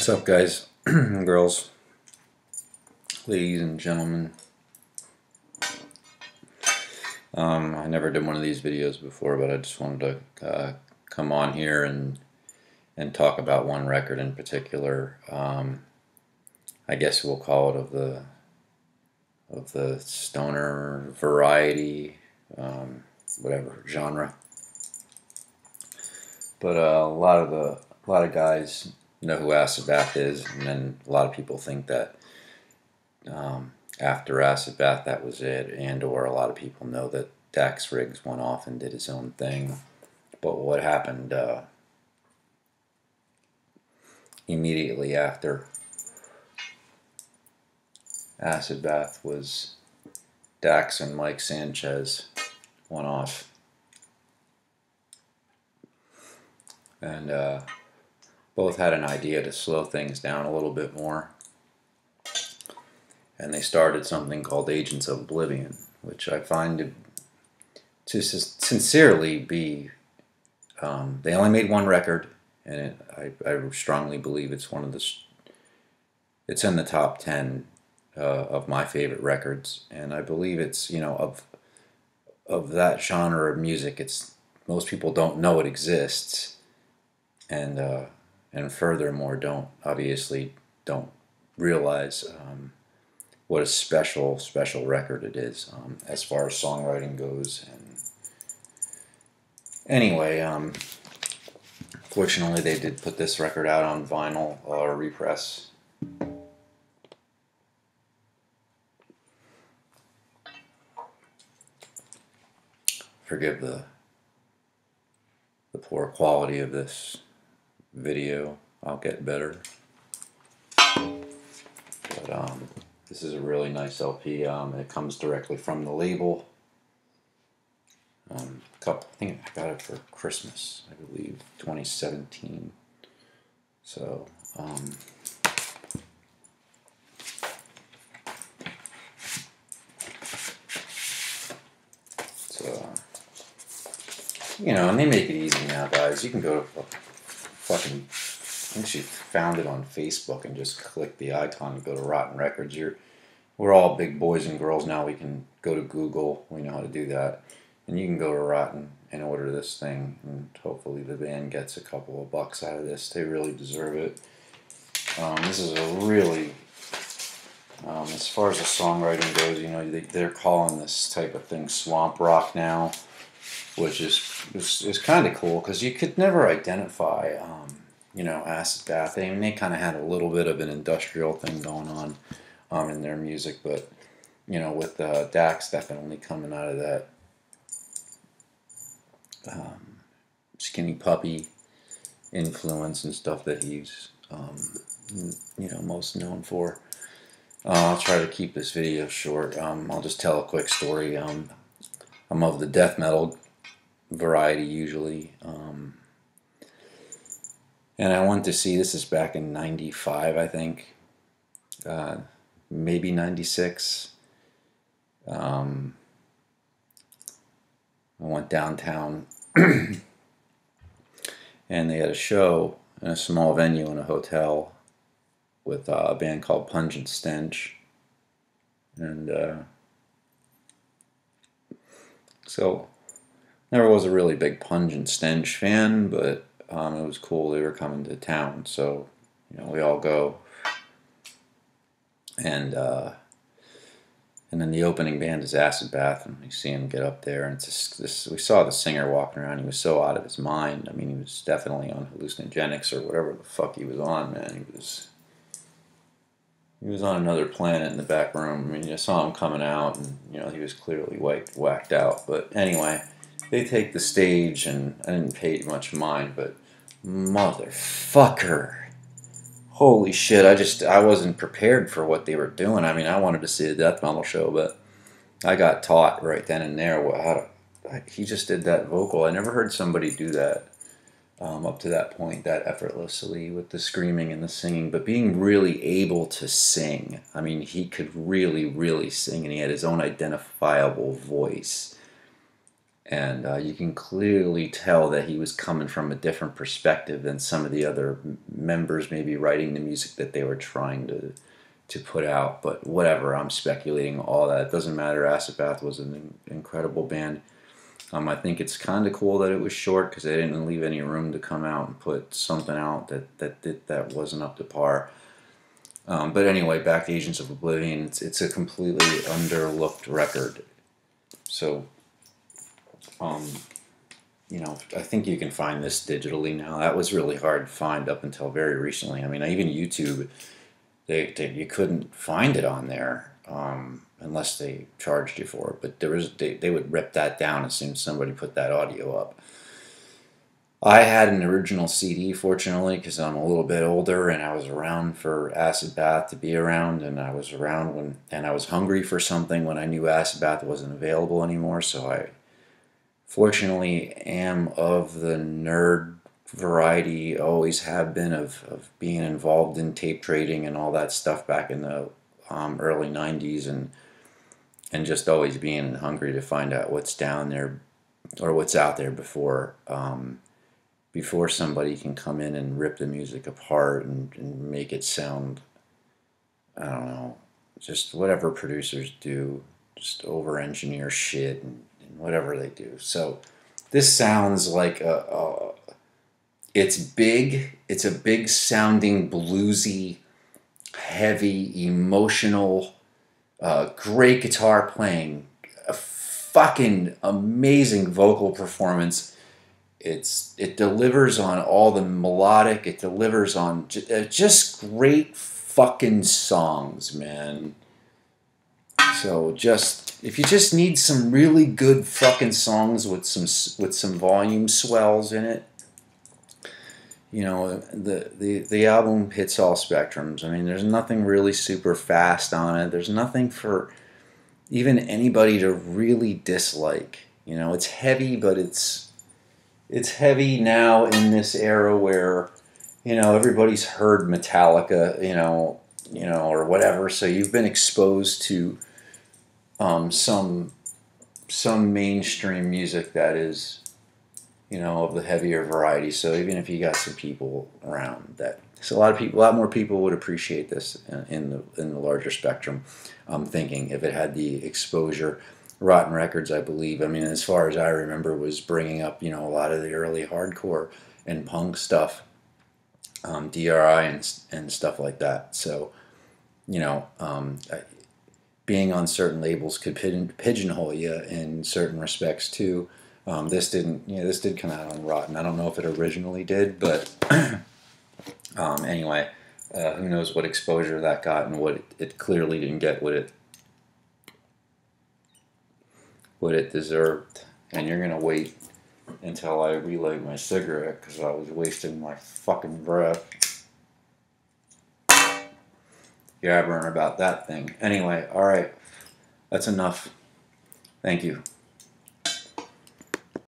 What's up, guys, girls, ladies and gentlemen? Um, I never did one of these videos before, but I just wanted to uh, come on here and and talk about one record in particular. Um, I guess we'll call it of the of the stoner variety, um, whatever genre. But uh, a lot of the a lot of guys know who Acid Bath is, and then a lot of people think that um, after Acid Bath that was it, and or a lot of people know that Dax Riggs went off and did his own thing. But what happened uh, immediately after Acid Bath was Dax and Mike Sanchez went off. And uh, both had an idea to slow things down a little bit more. And they started something called Agents of Oblivion, which I find to, to sincerely be. Um, they only made one record, and it, I, I strongly believe it's one of the. It's in the top ten uh, of my favorite records, and I believe it's you know of of that genre of music. It's most people don't know it exists, and uh, and furthermore don't obviously don't realize um, what a special special record it is um, as far as songwriting goes and anyway um, fortunately they did put this record out on vinyl or uh, repress. Forgive the the poor quality of this video. I'll get better. But um, this is a really nice LP. Um, it comes directly from the label. Um, couple, I think I got it for Christmas, I believe, 2017. So, um, so, you know, and they make it easy now, guys. You can go to fucking. I think she found it on Facebook and just clicked the icon and go to Rotten Records. You're, we're all big boys and girls now. We can go to Google. We know how to do that, and you can go to Rotten and order this thing. And hopefully the band gets a couple of bucks out of this. They really deserve it. Um, this is a really, um, as far as the songwriting goes, you know, they, they're calling this type of thing swamp rock now which is is, is kind of cool because you could never identify, um, you know, acid bath. I mean, they kind of had a little bit of an industrial thing going on um, in their music, but you know, with uh, Dax definitely coming out of that um, skinny puppy influence and stuff that he's, um, you know, most known for. Uh, I'll try to keep this video short. Um, I'll just tell a quick story. I'm of the death metal variety usually. Um, and I went to see this is back in '95, I think, uh, maybe '96. Um, I went downtown, and they had a show in a small venue in a hotel with uh, a band called Pungent Stench, and uh, so never was a really big Pungent Stench fan, but um, it was cool. They were coming to town, so you know we all go. And uh, and then the opening band is Acid Bath, and we see him get up there, and just, this. We saw the singer walking around. He was so out of his mind. I mean, he was definitely on hallucinogenics or whatever the fuck he was on, man. He was. He was on another planet in the back room. I mean, you saw him coming out, and you know he was clearly whacked, whacked out. But anyway, they take the stage, and I didn't pay much mind, but motherfucker. Holy shit, I just, I wasn't prepared for what they were doing. I mean, I wanted to see a death metal show, but I got taught right then and there how to, he just did that vocal. I never heard somebody do that um, up to that point that effortlessly with the screaming and the singing, but being really able to sing. I mean, he could really, really sing, and he had his own identifiable voice. And uh, you can clearly tell that he was coming from a different perspective than some of the other members maybe writing the music that they were trying to to put out but whatever i'm speculating all that. It doesn't matter. Acid bath was an incredible band um, i think it's kind of cool that it was short because they didn't leave any room to come out and put something out that that that, that wasn't up to par um, but anyway back to agents of oblivion it's, it's a completely underlooked record so um, you know, I think you can find this digitally now. That was really hard to find up until very recently. I mean, even YouTube, they, they you couldn't find it on there um, unless they charged you for it. But there was they, they would rip that down as soon as somebody put that audio up. I had an original CD, fortunately, because I'm a little bit older and I was around for Acid Bath to be around, and I was around when and I was hungry for something when I knew Acid Bath wasn't available anymore. So I fortunately am of the nerd variety, always have been of, of being involved in tape trading and all that stuff back in the um, early 90s and and just always being hungry to find out what's down there or what's out there before um, before somebody can come in and rip the music apart and, and make it sound I don't know just whatever producers do just over engineer shit and whatever they do. So this sounds like a, a it's big. It's a big sounding bluesy, heavy, emotional, uh, great guitar playing, a fucking amazing vocal performance. It's it delivers on all the melodic. It delivers on uh, just great fucking songs, man. So just if you just need some really good fucking songs with some with some volume swells in it, you know the the the album hits all spectrums. I mean, there's nothing really super fast on it. There's nothing for even anybody to really dislike. You know, it's heavy, but it's it's heavy now in this era where you know everybody's heard Metallica, you know, you know, or whatever. So you've been exposed to um, some some mainstream music that is you know of the heavier variety. So even if you got some people around that so a lot of people a lot more people would appreciate this in the in the larger spectrum i'm thinking if it had the exposure. Rotten records i believe i mean as far as i remember was bringing up you know a lot of the early hardcore and punk stuff um, dri and, and stuff like that. So you know um, being on certain labels could pigeonhole you in certain respects too. Um, this didn't, you know, this did come out on Rotten. I don't know if it originally did, but um, anyway, uh, who knows what exposure that got and what it, it, clearly didn't get what it what it deserved. And you're gonna wait until I relight my cigarette because I was wasting my fucking breath gabbering about that thing. Anyway, all right. That's enough. Thank you.